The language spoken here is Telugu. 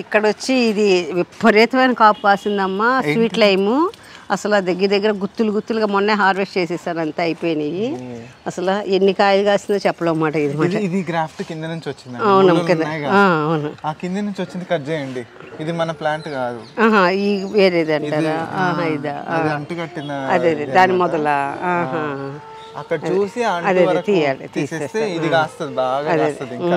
ఇక్కడ వచ్చి ఇది విపరీతమైన కాపు కాసిందమ్మా స్వీట్ లైము. అసలు దగ్గర దగ్గర గుత్తులు గుత్తులుగా మొన్నే హార్వెస్ట్ చేసేసారు అంతా అయిపోయినాయి. అసలు ఎన్ని కాయలు కాసిందో చెప్పలేమాట ఇది మాట ఇది ఇది గ్రాఫ్ట్ కింద నుంచి వచ్చింది. అవును కింద. అవును. ఆ కింద నుంచి వచ్చింది కట్ చేయండి. ఇది మన ప్లాంట్ కాదు. ఆహా ఈ వేరేది అంటారా? ఆహా ఇదా అంటు కట్టిన అదే దాని మొదల అక్కడ చూసి అదే, తీయాలి, తీసేస్తే ఇది కాస్తుంది బాగా కాస్తుంది ఇంకా.